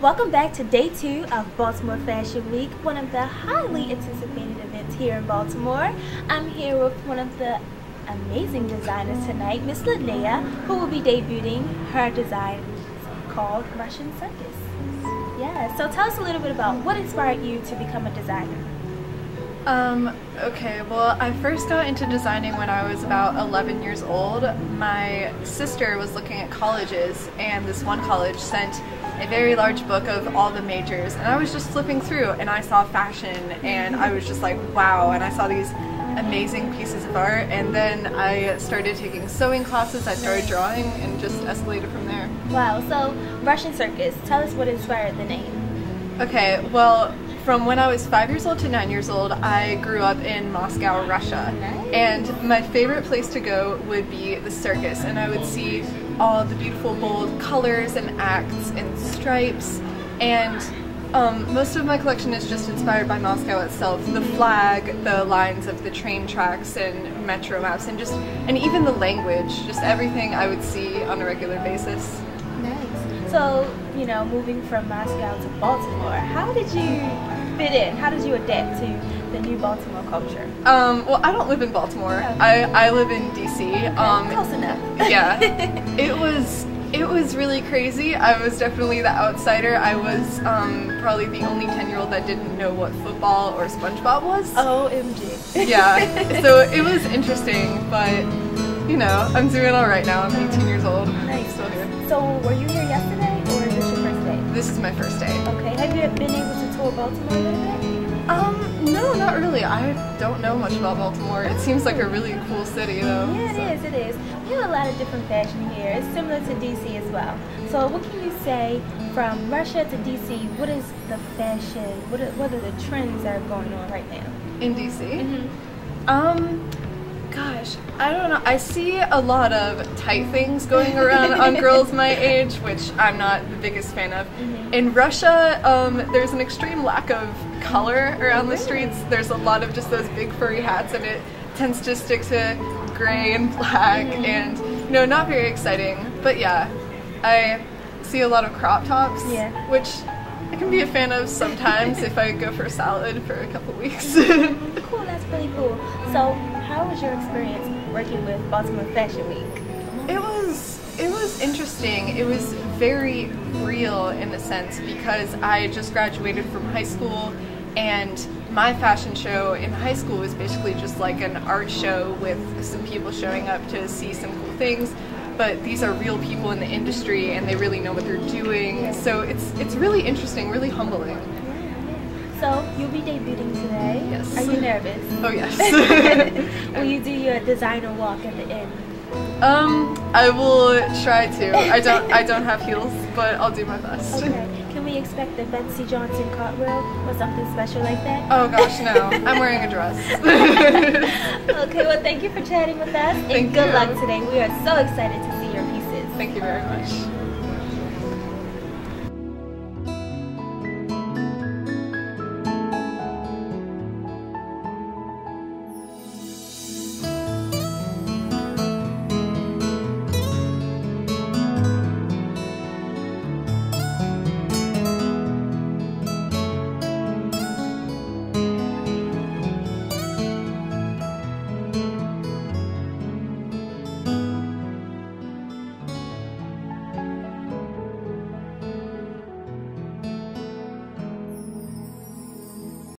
Welcome back to day two of Baltimore Fashion Week, one of the highly anticipated events here in Baltimore. I'm here with one of the amazing designers tonight, Miss Linnea, who will be debuting her design called Russian Circus. Yeah, so tell us a little bit about what inspired you to become a designer. Um, okay, well, I first got into designing when I was about 11 years old. My sister was looking at colleges, and this one college sent a very large book of all the majors, and I was just flipping through, and I saw fashion, and I was just like, wow, and I saw these amazing pieces of art, and then I started taking sewing classes, I started drawing, and just escalated from there. Wow, so Russian Circus, tell us what inspired the name. Okay, well, from when I was five years old to nine years old, I grew up in Moscow, Russia. Nice. And my favorite place to go would be the circus, and I would see all the beautiful, bold colors and acts and stripes. And um, most of my collection is just inspired by Moscow itself. The flag, the lines of the train tracks and metro maps, and just and even the language, just everything I would see on a regular basis. Nice. So, you know, moving from Moscow to Baltimore, how did you fit in? How did you adapt to the new Baltimore culture? Um, well, I don't live in Baltimore. I, I live in DC. Um, Close enough. yeah, it was it was really crazy. I was definitely the outsider. I was um, probably the only ten year old that didn't know what football or SpongeBob was. OMG. Yeah, so it was interesting, but you know, I'm doing all right now. I'm 18 years old. Nice. Still here. So, were you here yesterday this your first day? This is my first day. Okay. Have you been able to tour Baltimore a little bit? Um, no, not really. I don't know much about Baltimore. It seems like a really cool city, though. Yeah, so. it is. It is. We have a lot of different fashion here. It's similar to DC as well. So, what can you say from Russia to DC? What is the fashion? What are, what are the trends that are going on right now? In DC? Um, gosh, I don't know. I see a lot of tight things going around on girls my age, which I'm not the biggest fan of. In Russia, um, there's an extreme lack of color around the streets. There's a lot of just those big furry hats, and it tends to stick to gray and black, and you know, not very exciting. But yeah, I see a lot of crop tops, Yeah. which I can be a fan of sometimes if I go for a salad for a couple weeks. Cool, that's pretty cool. So, how was your experience working with Baltimore Fashion Week? It was it was interesting. It was very real in a sense because I just graduated from high school and my fashion show in high school was basically just like an art show with some people showing up to see some cool things. But these are real people in the industry and they really know what they're doing. So it's it's really interesting, really humbling. You'll be debuting today. Yes. Are you nervous? Oh yes. Will you do your designer walk at the end? um, I will try to. I don't I don't have heels, but I'll do my best. Okay. Can we expect the Betsey Johnson cartwheel or something special like that? Oh gosh, no. I'm wearing a dress. Okay, well, thank you for chatting with us, and good you. luck today. We are so excited to see your pieces. Thank you very much.